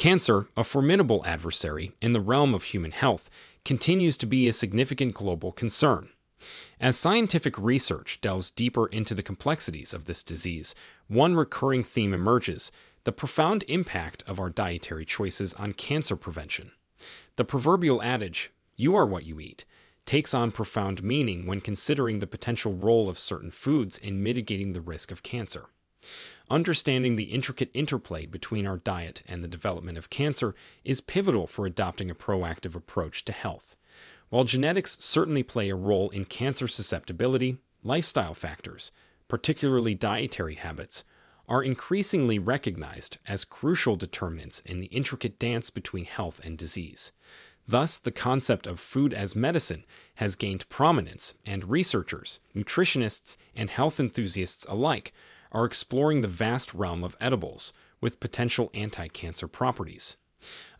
Cancer, a formidable adversary in the realm of human health, continues to be a significant global concern. As scientific research delves deeper into the complexities of this disease, one recurring theme emerges the profound impact of our dietary choices on cancer prevention. The proverbial adage, you are what you eat, takes on profound meaning when considering the potential role of certain foods in mitigating the risk of cancer. Understanding the intricate interplay between our diet and the development of cancer is pivotal for adopting a proactive approach to health. While genetics certainly play a role in cancer susceptibility, lifestyle factors, particularly dietary habits, are increasingly recognized as crucial determinants in the intricate dance between health and disease. Thus, the concept of food as medicine has gained prominence, and researchers, nutritionists, and health enthusiasts alike are exploring the vast realm of edibles with potential anti cancer properties.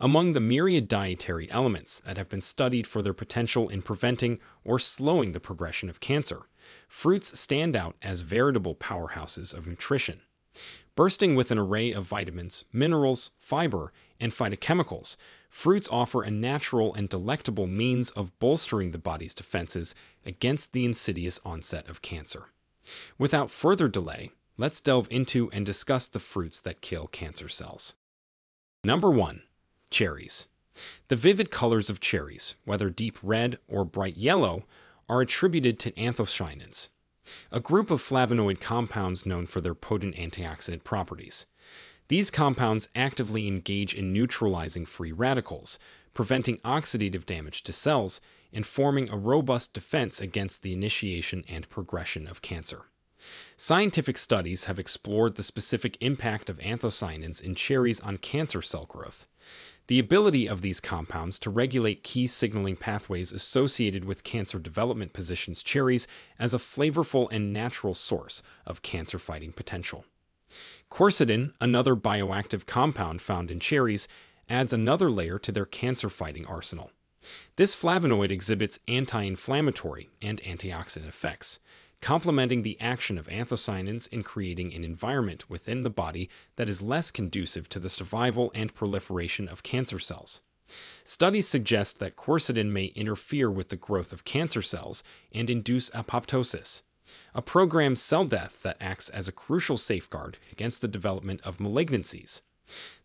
Among the myriad dietary elements that have been studied for their potential in preventing or slowing the progression of cancer, fruits stand out as veritable powerhouses of nutrition. Bursting with an array of vitamins, minerals, fiber, and phytochemicals, fruits offer a natural and delectable means of bolstering the body's defenses against the insidious onset of cancer. Without further delay, let's delve into and discuss the fruits that kill cancer cells. Number 1. Cherries. The vivid colors of cherries, whether deep red or bright yellow, are attributed to anthocyanins, a group of flavonoid compounds known for their potent antioxidant properties. These compounds actively engage in neutralizing free radicals, preventing oxidative damage to cells, and forming a robust defense against the initiation and progression of cancer. Scientific studies have explored the specific impact of anthocyanins in cherries on cancer cell growth. The ability of these compounds to regulate key signaling pathways associated with cancer development positions cherries as a flavorful and natural source of cancer fighting potential. Quercetin, another bioactive compound found in cherries, adds another layer to their cancer fighting arsenal. This flavonoid exhibits anti inflammatory and antioxidant effects, complementing the action of anthocyanins in creating an environment within the body that is less conducive to the survival and proliferation of cancer cells. Studies suggest that quercetin may interfere with the growth of cancer cells and induce apoptosis, a programmed cell death that acts as a crucial safeguard against the development of malignancies.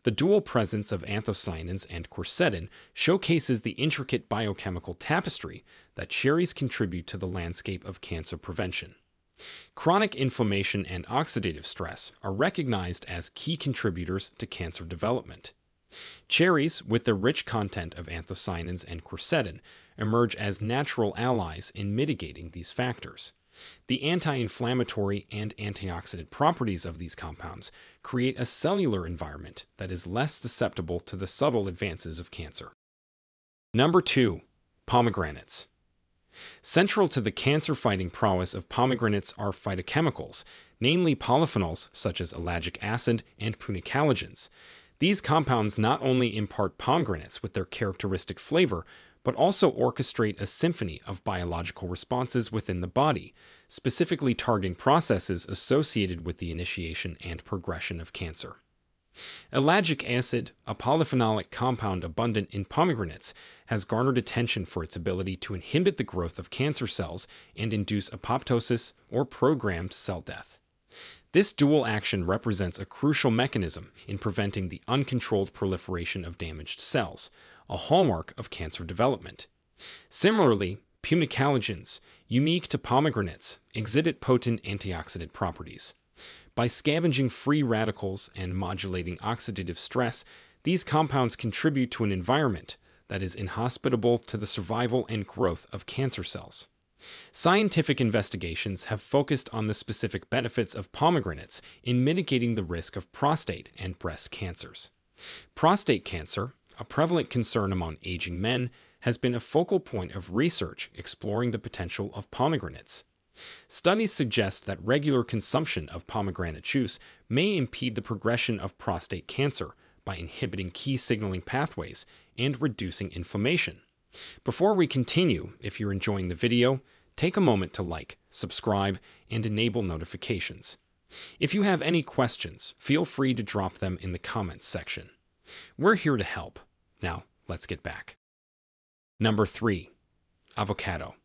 The dual presence of anthocyanins and quercetin showcases the intricate biochemical tapestry that cherries contribute to the landscape of cancer prevention. Chronic inflammation and oxidative stress are recognized as key contributors to cancer development. Cherries, with their rich content of anthocyanins and quercetin, emerge as natural allies in mitigating these factors. The anti inflammatory and antioxidant properties of these compounds create a cellular environment that is less susceptible to the subtle advances of cancer. Number 2. Pomegranates. Central to the cancer fighting prowess of pomegranates are phytochemicals, namely polyphenols such as ellagic acid and punicalagins. These compounds not only impart pomegranates with their characteristic flavor, but also orchestrate a symphony of biological responses within the body, specifically targeting processes associated with the initiation and progression of cancer. Ellagic acid, a polyphenolic compound abundant in pomegranates, has garnered attention for its ability to inhibit the growth of cancer cells and induce apoptosis or programmed cell death. This dual action represents a crucial mechanism in preventing the uncontrolled proliferation of damaged cells, a hallmark of cancer development. Similarly, punicalagins, unique to pomegranates, exhibit potent antioxidant properties. By scavenging free radicals and modulating oxidative stress, these compounds contribute to an environment that is inhospitable to the survival and growth of cancer cells. Scientific investigations have focused on the specific benefits of pomegranates in mitigating the risk of prostate and breast cancers. Prostate cancer, a prevalent concern among aging men, has been a focal point of research exploring the potential of pomegranates. Studies suggest that regular consumption of pomegranate juice may impede the progression of prostate cancer by inhibiting key signaling pathways and reducing inflammation. Before we continue, if you're enjoying the video, take a moment to like, subscribe, and enable notifications. If you have any questions, feel free to drop them in the comments section. We're here to help. Now, let's get back. Number 3. Avocado.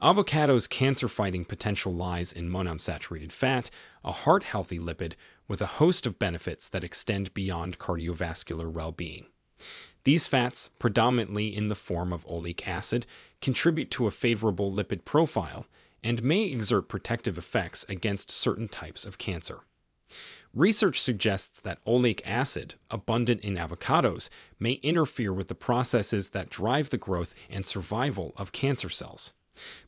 Avocado's cancer fighting potential lies in monounsaturated fat, a heart healthy lipid with a host of benefits that extend beyond cardiovascular well being. These fats, predominantly in the form of oleic acid, contribute to a favorable lipid profile and may exert protective effects against certain types of cancer. Research suggests that oleic acid, abundant in avocados, may interfere with the processes that drive the growth and survival of cancer cells.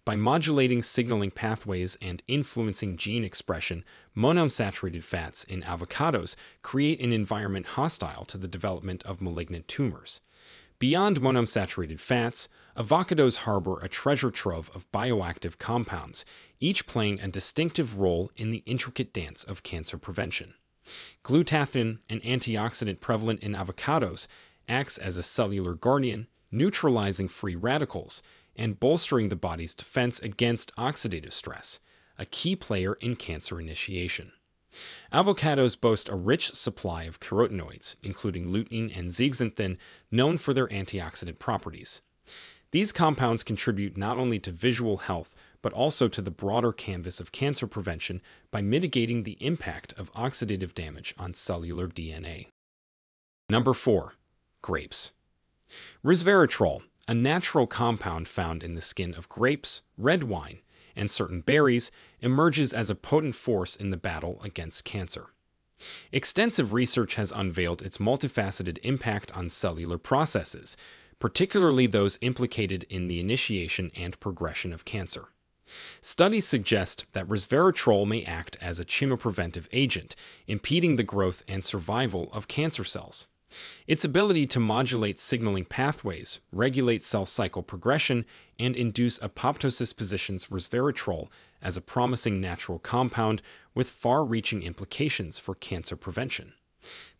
By modulating signaling pathways and influencing gene expression, monounsaturated fats in avocados create an environment hostile to the development of malignant tumors. Beyond monounsaturated fats, avocados harbor a treasure trove of bioactive compounds, each playing a distinctive role in the intricate dance of cancer prevention. Glutathione, an antioxidant prevalent in avocados, acts as a cellular guardian, neutralizing free radicals and bolstering the body's defense against oxidative stress, a key player in cancer initiation. Avocados boast a rich supply of carotenoids, including lutein and zeaxanthin, known for their antioxidant properties. These compounds contribute not only to visual health, but also to the broader canvas of cancer prevention by mitigating the impact of oxidative damage on cellular DNA. Number 4. Grapes. Resveratrol, a natural compound found in the skin of grapes, red wine, and certain berries, emerges as a potent force in the battle against cancer. Extensive research has unveiled its multifaceted impact on cellular processes, particularly those implicated in the initiation and progression of cancer. Studies suggest that resveratrol may act as a chemopreventive agent, impeding the growth and survival of cancer cells. Its ability to modulate signaling pathways, regulate cell cycle progression, and induce apoptosis positions resveratrol as a promising natural compound with far reaching implications for cancer prevention.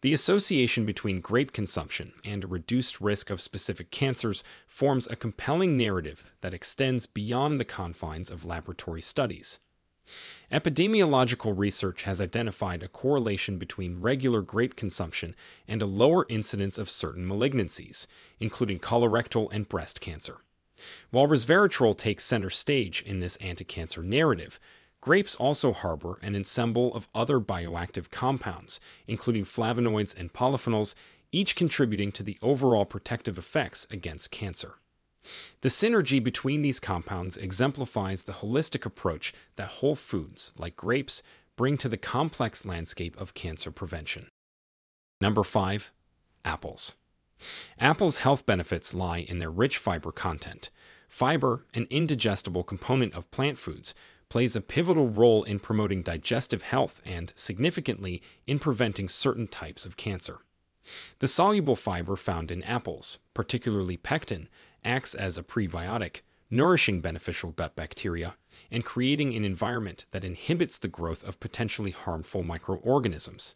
The association between grape consumption and reduced risk of specific cancers forms a compelling narrative that extends beyond the confines of laboratory studies. Epidemiological research has identified a correlation between regular grape consumption and a lower incidence of certain malignancies, including colorectal and breast cancer. While resveratrol takes center stage in this anti-cancer narrative, grapes also harbor an ensemble of other bioactive compounds, including flavonoids and polyphenols, each contributing to the overall protective effects against cancer. The synergy between these compounds exemplifies the holistic approach that whole foods, like grapes, bring to the complex landscape of cancer prevention. Number 5. Apples. Apples' health benefits lie in their rich fiber content. Fiber, an indigestible component of plant foods, plays a pivotal role in promoting digestive health and, significantly, in preventing certain types of cancer. The soluble fiber found in apples, particularly pectin, acts as a prebiotic, nourishing beneficial gut bacteria, and creating an environment that inhibits the growth of potentially harmful microorganisms.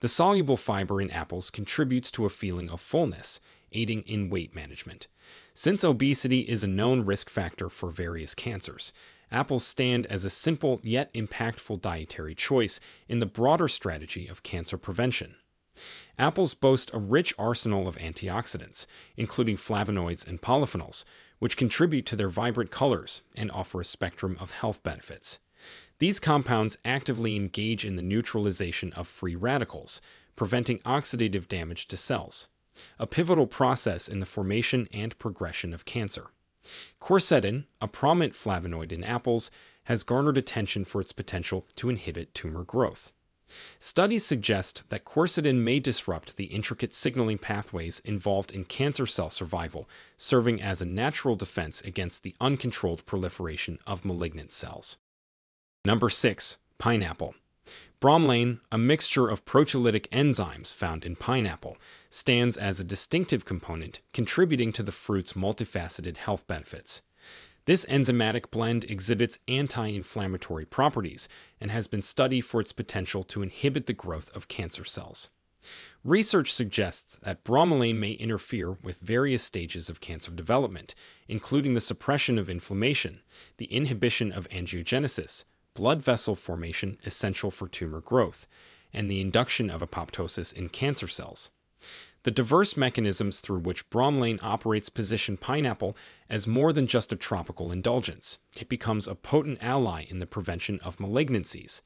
The soluble fiber in apples contributes to a feeling of fullness, aiding in weight management. Since obesity is a known risk factor for various cancers, apples stand as a simple yet impactful dietary choice in the broader strategy of cancer prevention. Apples boast a rich arsenal of antioxidants, including flavonoids and polyphenols, which contribute to their vibrant colors and offer a spectrum of health benefits. These compounds actively engage in the neutralization of free radicals, preventing oxidative damage to cells, a pivotal process in the formation and progression of cancer. Quercetin, a prominent flavonoid in apples, has garnered attention for its potential to inhibit tumor growth. Studies suggest that quercetin may disrupt the intricate signaling pathways involved in cancer cell survival, serving as a natural defense against the uncontrolled proliferation of malignant cells. Number 6. Pineapple. Bromelain, a mixture of proteolytic enzymes found in pineapple, stands as a distinctive component contributing to the fruit's multifaceted health benefits. This enzymatic blend exhibits anti inflammatory properties and has been studied for its potential to inhibit the growth of cancer cells. Research suggests that bromelain may interfere with various stages of cancer development, including the suppression of inflammation, the inhibition of angiogenesis, blood vessel formation essential for tumor growth, and the induction of apoptosis in cancer cells. The diverse mechanisms through which bromelain operates position pineapple as more than just a tropical indulgence. It becomes a potent ally in the prevention of malignancies.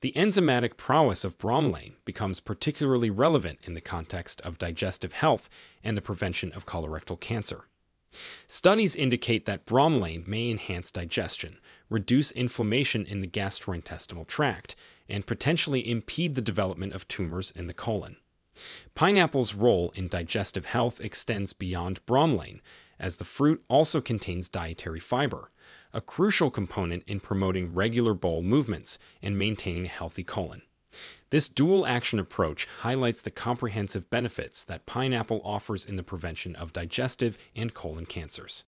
The enzymatic prowess of bromelain becomes particularly relevant in the context of digestive health and the prevention of colorectal cancer. Studies indicate that bromelain may enhance digestion, reduce inflammation in the gastrointestinal tract, and potentially impede the development of tumors in the colon. Pineapple's role in digestive health extends beyond bromelain, as the fruit also contains dietary fiber, a crucial component in promoting regular bowel movements and maintaining a healthy colon. This dual action approach highlights the comprehensive benefits that pineapple offers in the prevention of digestive and colon cancers.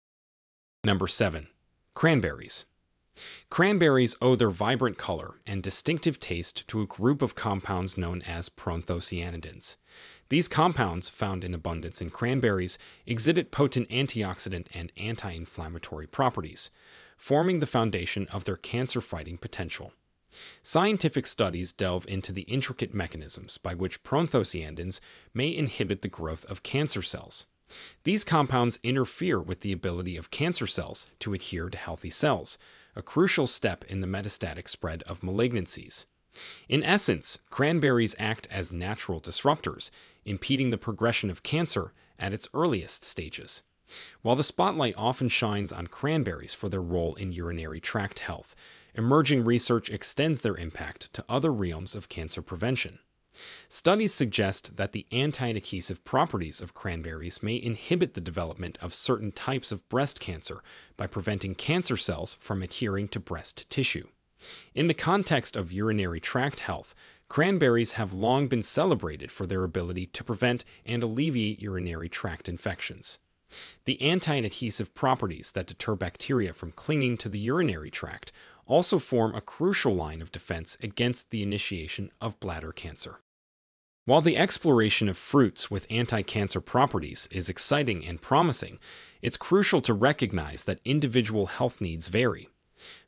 Number 7. Cranberries. Cranberries owe their vibrant color and distinctive taste to a group of compounds known as proanthocyanidins. These compounds, found in abundance in cranberries, exhibit potent antioxidant and anti inflammatory properties, forming the foundation of their cancer fighting potential. Scientific studies delve into the intricate mechanisms by which proanthocyanidins may inhibit the growth of cancer cells. These compounds interfere with the ability of cancer cells to adhere to healthy cells, a crucial step in the metastatic spread of malignancies. In essence, cranberries act as natural disruptors, impeding the progression of cancer at its earliest stages. While the spotlight often shines on cranberries for their role in urinary tract health, emerging research extends their impact to other realms of cancer prevention. Studies suggest that the anti-adhesive properties of cranberries may inhibit the development of certain types of breast cancer by preventing cancer cells from adhering to breast tissue. In the context of urinary tract health, cranberries have long been celebrated for their ability to prevent and alleviate urinary tract infections. The anti-adhesive properties that deter bacteria from clinging to the urinary tract also form a crucial line of defense against the initiation of bladder cancer. While the exploration of fruits with anti cancer properties is exciting and promising, it's crucial to recognize that individual health needs vary.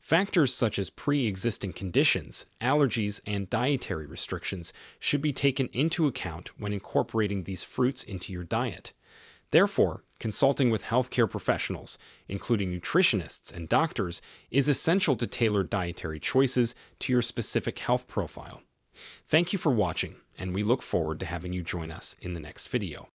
Factors such as pre existing conditions, allergies, and dietary restrictions should be taken into account when incorporating these fruits into your diet. Therefore, consulting with healthcare professionals, including nutritionists and doctors, is essential to tailor dietary choices to your specific health profile. Thank you for watching, and we look forward to having you join us in the next video.